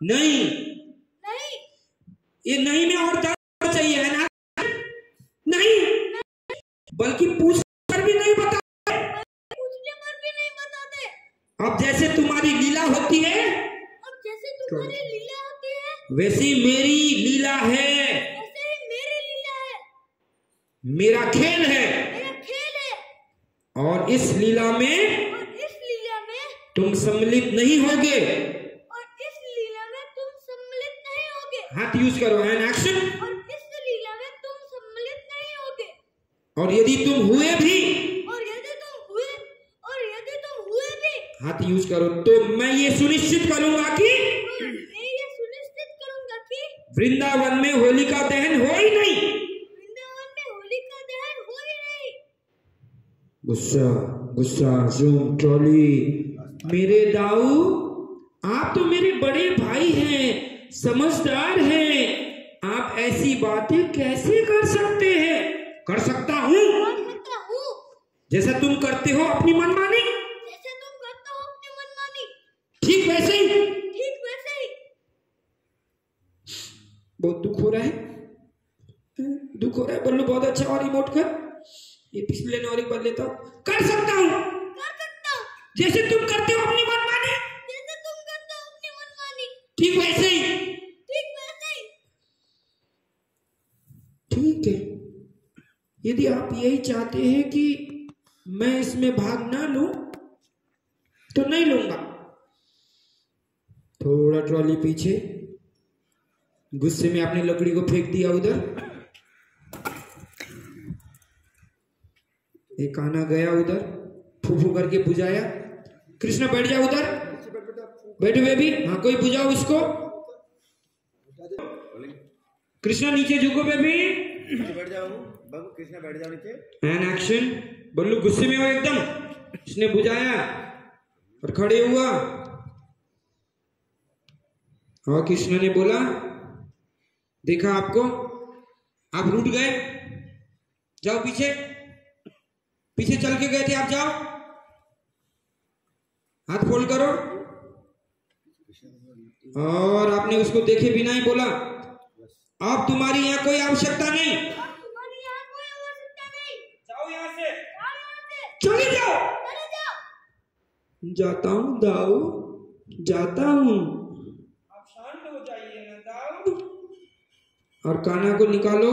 नहीं। नहीं। ये नहीं में और दर्द चाहिए है ना? नहीं। नहीं। बल्कि पूछ कर भी नहीं बता पूछने पर भी नहीं बताते। अब जैसे तुम्हारी लीला होती है अब जैसे तुम्हारी लीला होती है वैसी मेरी लीला है। वैसे ही मेरी लीला है। मेरा खेल है। मेरा खेल है। और इस लीला में और इस लीला में तुम सम्मिलित नहीं होगे और इस लीला में तुम सम्मिलित नहीं होगे हाथ यूज़ करो एंड एक्शन और इस लीला में तुम सम्मिलित नहीं होगे। और यदि तुम हुए भी और यदि तुम हुए और यदि तुम हुए भी हाथ यूज़ करो तो मैं ये सुनिश्चित करूँगा कि मैं ये सुनिश्चित करूँगा कि वृंदावन में होली का दहन हो ही नहीं। वृंदावन में होली का दहन हो ही नहीं। गुस्सा गुस्सा जूम ट्रॉली मेरे दाऊ आप तो मेरे बड़े भाई हैं। समझदार हैं। आप ऐसी बातें कैसे कर सकते हैं? कर सकता हूँ। जैसा तुम करते हो अपनी मनमानी। जैसे तुम करते हो अपनी मनमानी। ठीक वैसे ही। ठीक वैसे ही। बहुत दुख हो रहा है। दुख हो रहा है। बल्लू बहुत अच्छा। और रिमोट कर। ये पिछले लेने और एक बार लेता हूँ कर सकता हूँ। कर सकता हूँ। जैसे तुम करते हो अपनी मनमानी। जैसे तुम करते हो अपनी मनमानी। ठीक वैसे ही ठीक वैसे ही ठीक है यदि आप यही चाहते हैं कि मैं इसमें भाग ना लूँ तो नहीं लूँगा। थोड़ा ट्रॉली पीछे। गुस्से में आपने लकड़ी को फेंक दिया उधर। एक आना गया उधर, फूफू करके बुझाया। कृष्ण बैठ जाओ उधर। बैठो बेबी हाँ कोई बुझाओ उसको। कृष्णा नीचे झुको बेबी बैठ जाओ बाबू कृष्णा बैठ जाओ नीचे। एन एक्शन बल्लू गुस्से में हो एकदम। इसने बुझाया और खड़े हुआ। और कृष्ण ने बोला देखा आपको आप रूट गए। जाओ पीछे। पीछे चल के गए थे आप जाओ। हाथ फोल्ड करो। और आपने उसको देखे बिना ही बोला अब तुम्हारी यहाँ कोई आवश्यकता नहीं अब तुम्हारी यहाँ कोई आवश्यकता नहीं जाओ यहाँ से जाओ यहाँ से चले जाओ चले जाओ। जाता हूँ दाऊ जाता हूँ। आप शांत हो जाइए ना दाऊ। और काना को निकालो।